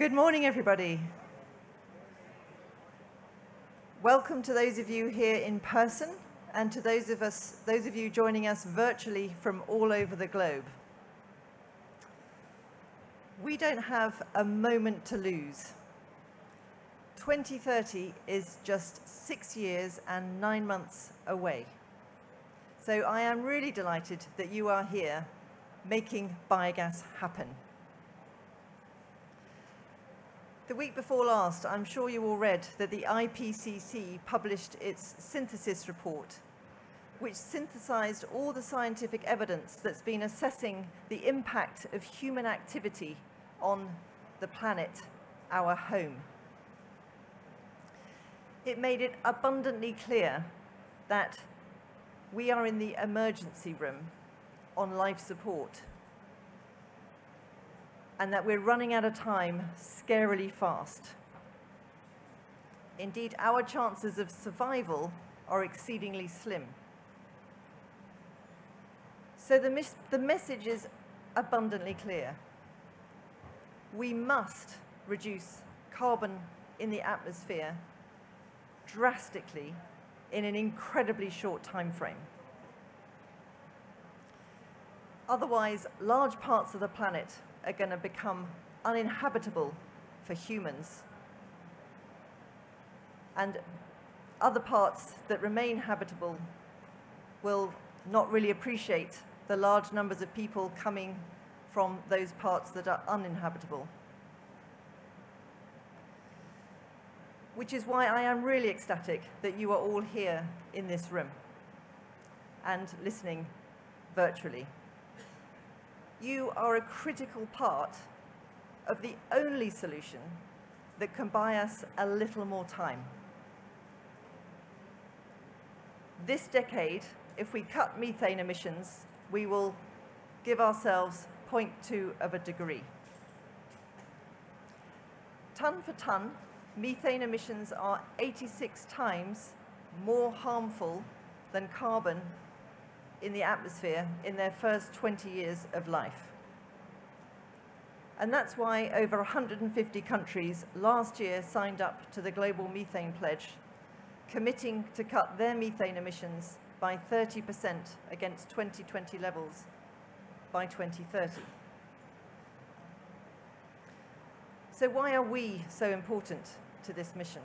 Good morning, everybody. Welcome to those of you here in person and to those of us, those of you joining us virtually from all over the globe. We don't have a moment to lose. 2030 is just six years and nine months away. So I am really delighted that you are here making biogas happen. The week before last, I'm sure you all read that the IPCC published its synthesis report, which synthesized all the scientific evidence that's been assessing the impact of human activity on the planet, our home. It made it abundantly clear that we are in the emergency room on life support and that we're running out of time scarily fast. Indeed, our chances of survival are exceedingly slim. So the, the message is abundantly clear. We must reduce carbon in the atmosphere drastically in an incredibly short time frame. Otherwise, large parts of the planet are going to become uninhabitable for humans. And other parts that remain habitable will not really appreciate the large numbers of people coming from those parts that are uninhabitable. Which is why I am really ecstatic that you are all here in this room and listening virtually you are a critical part of the only solution that can buy us a little more time. This decade, if we cut methane emissions, we will give ourselves 0.2 of a degree. Ton for ton, methane emissions are 86 times more harmful than carbon in the atmosphere in their first 20 years of life. And that's why over 150 countries last year signed up to the Global Methane Pledge, committing to cut their methane emissions by 30% against 2020 levels by 2030. So why are we so important to this mission?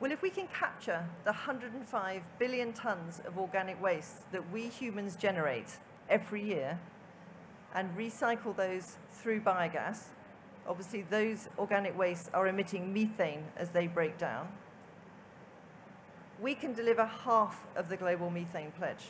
Well, if we can capture the 105 billion tons of organic waste that we humans generate every year and recycle those through biogas, obviously those organic wastes are emitting methane as they break down, we can deliver half of the global methane pledge.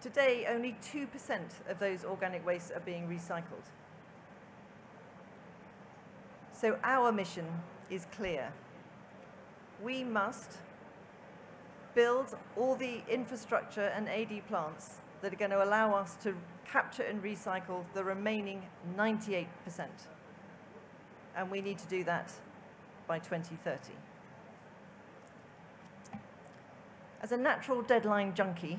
Today, only 2% of those organic wastes are being recycled. So our mission is clear. We must build all the infrastructure and AD plants that are going to allow us to capture and recycle the remaining 98%. And we need to do that by 2030. As a natural deadline junkie,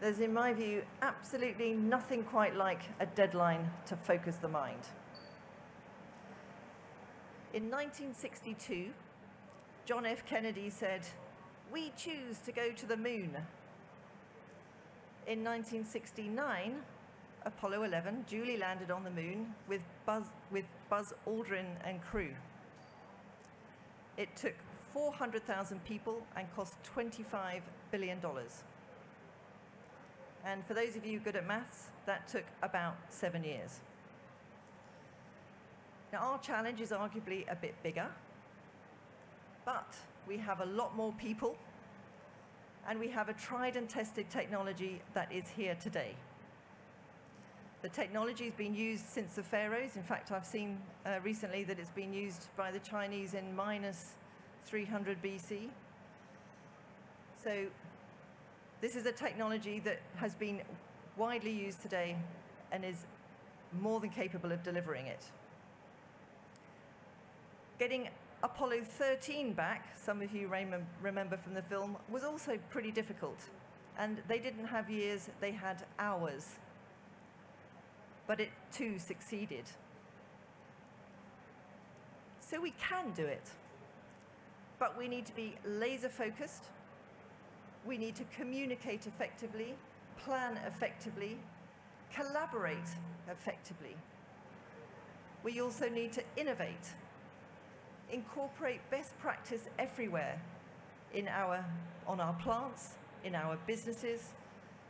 there's, in my view, absolutely nothing quite like a deadline to focus the mind. In 1962, John F. Kennedy said, we choose to go to the moon. In 1969, Apollo 11 duly landed on the moon with Buzz, with Buzz Aldrin and crew. It took 400,000 people and cost $25 billion. And for those of you good at maths, that took about seven years. Now, our challenge is arguably a bit bigger, but we have a lot more people, and we have a tried and tested technology that is here today. The technology has been used since the pharaohs. In fact, I've seen uh, recently that it's been used by the Chinese in minus 300 BC. So this is a technology that has been widely used today and is more than capable of delivering it. Getting Apollo 13 back, some of you remember from the film, was also pretty difficult. And they didn't have years, they had hours. but it too succeeded. So we can do it, but we need to be laser focused. We need to communicate effectively, plan effectively, collaborate effectively. We also need to innovate, incorporate best practice everywhere in our, on our plants, in our businesses,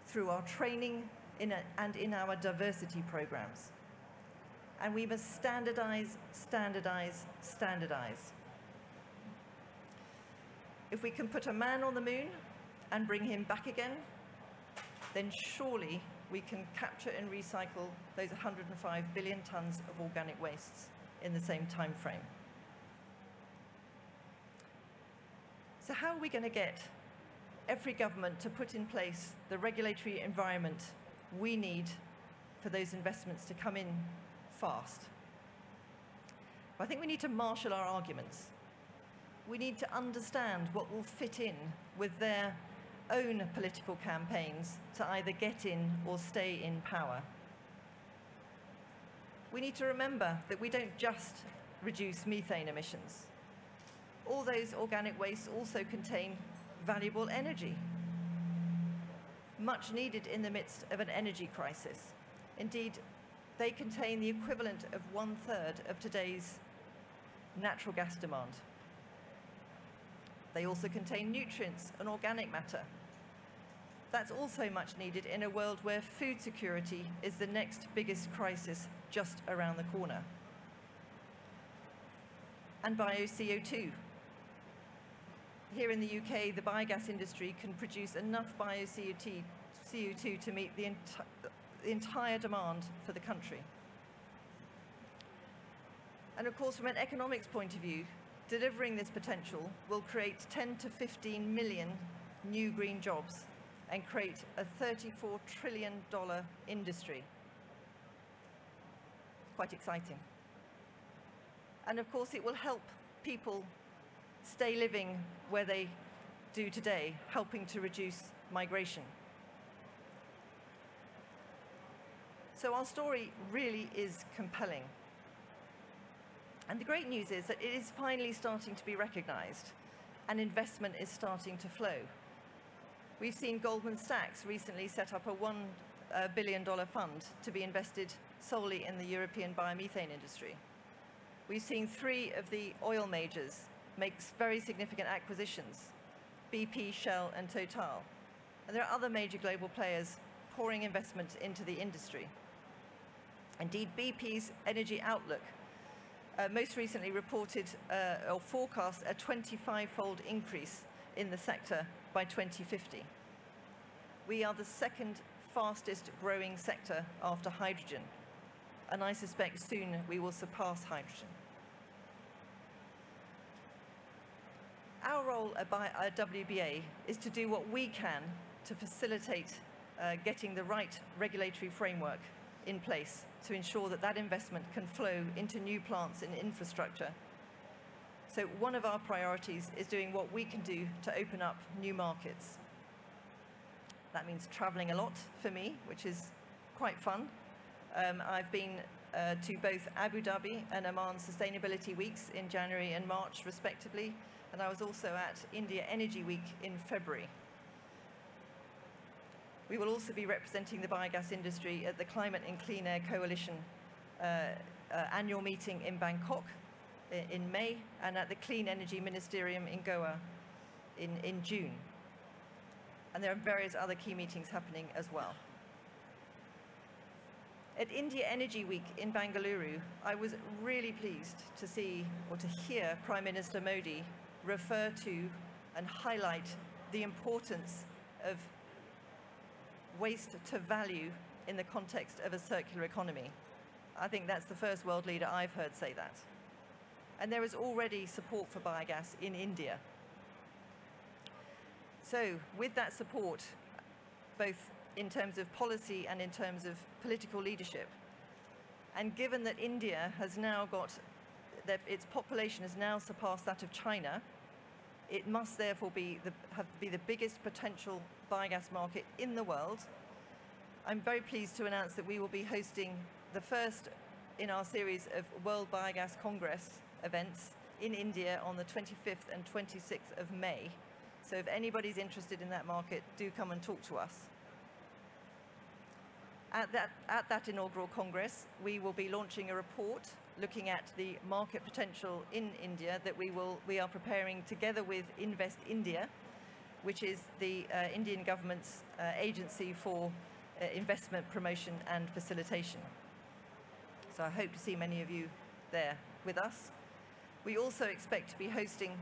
through our training in a, and in our diversity programs. And we must standardize, standardize, standardize. If we can put a man on the moon and bring him back again, then surely we can capture and recycle those 105 billion tons of organic wastes in the same time frame. So how are we going to get every government to put in place the regulatory environment we need for those investments to come in fast? I think we need to marshal our arguments. We need to understand what will fit in with their own political campaigns to either get in or stay in power. We need to remember that we don't just reduce methane emissions. All those organic wastes also contain valuable energy, much needed in the midst of an energy crisis. Indeed, they contain the equivalent of one third of today's natural gas demand. They also contain nutrients and organic matter. That's also much needed in a world where food security is the next biggest crisis just around the corner. And bio-CO2. Here in the UK, the biogas industry can produce enough bio-CO2 to meet the, the entire demand for the country. And of course, from an economics point of view, delivering this potential will create 10 to 15 million new green jobs and create a $34 trillion industry. Quite exciting. And of course, it will help people stay living where they do today, helping to reduce migration. So our story really is compelling. And the great news is that it is finally starting to be recognized and investment is starting to flow. We've seen Goldman Sachs recently set up a uh, billion dollar fund to be invested solely in the European biomethane industry. We've seen three of the oil majors make very significant acquisitions, BP, Shell, and Total. And there are other major global players pouring investment into the industry. Indeed, BP's Energy Outlook uh, most recently reported uh, or forecast a 25-fold increase in the sector by 2050. We are the second fastest growing sector after hydrogen, and I suspect soon we will surpass hydrogen. Our role at, WBA is to do what we can to facilitate uh, getting the right regulatory framework in place to ensure that that investment can flow into new plants and infrastructure. So one of our priorities is doing what we can do to open up new markets. That means traveling a lot for me, which is quite fun. Um, I've been uh, to both Abu Dhabi and Oman Sustainability Weeks in January and March, respectively, and I was also at India Energy Week in February. We will also be representing the biogas industry at the Climate and Clean Air Coalition uh, uh, annual meeting in Bangkok in May and at the Clean Energy Ministerial in Goa in, in June. And there are various other key meetings happening as well. At India Energy Week in Bangalore, I was really pleased to see or to hear Prime Minister Modi refer to and highlight the importance of waste to value in the context of a circular economy. I think that's the first world leader I've heard say that. And there is already support for biogas in India. So with that support, both in terms of policy and in terms of political leadership, and given that India has now got, that its population has now surpassed that of China, it must therefore be the, have, be the biggest potential biogas market in the world. I'm very pleased to announce that we will be hosting the first in our series of World Biogas Congress events in India on the 25th and 26th of May. So if anybody's interested in that market, do come and talk to us. At that, at that inaugural Congress, we will be launching a report looking at the market potential in India that we, will, we are preparing together with Invest India, which is the uh, Indian government's uh, agency for uh, investment promotion and facilitation. So I hope to see many of you there with us. We also expect to be hosting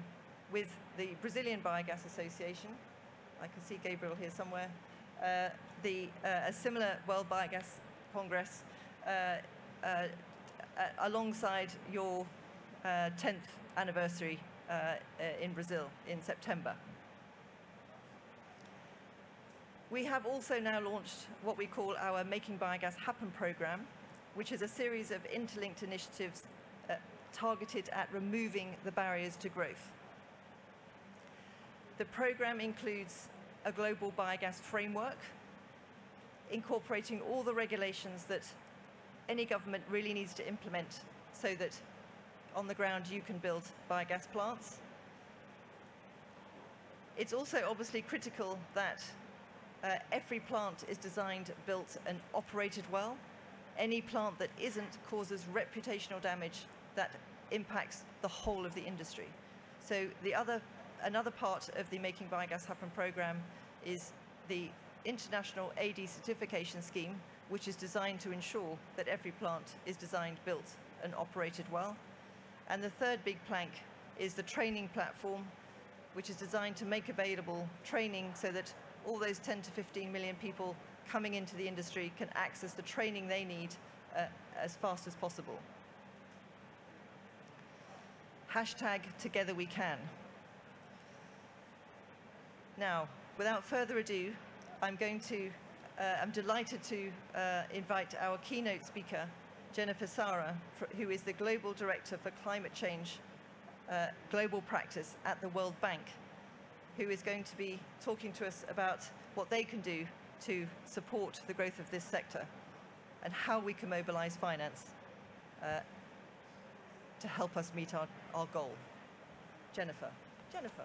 with the Brazilian Biogas Association, I can see Gabriel here somewhere, uh, the, uh, a similar World Biogas Congress uh, uh alongside your 10th uh, anniversary uh, in Brazil in September. We have also now launched what we call our Making Biogas Happen program, which is a series of interlinked initiatives uh, targeted at removing the barriers to growth. The program includes a global biogas framework, incorporating all the regulations that any government really needs to implement so that on the ground you can build biogas plants. It's also obviously critical that uh, every plant is designed, built and operated well. Any plant that isn't causes reputational damage that impacts the whole of the industry. So the other, another part of the Making Biogas Happen program is the International AD Certification Scheme, which is designed to ensure that every plant is designed, built and operated well. And the third big plank is the training platform, which is designed to make available training so that all those 10 to 15 million people coming into the industry can access the training they need uh, as fast as possible. Hashtag Together We Can. Now, without further ado, I'm going to, uh, I'm delighted to uh, invite our keynote speaker, Jennifer Sara, who is the Global Director for Climate Change uh, Global Practice at the World Bank, who is going to be talking to us about what they can do to support the growth of this sector and how we can mobilize finance uh, to help us meet our, our goal. Jennifer. Jennifer.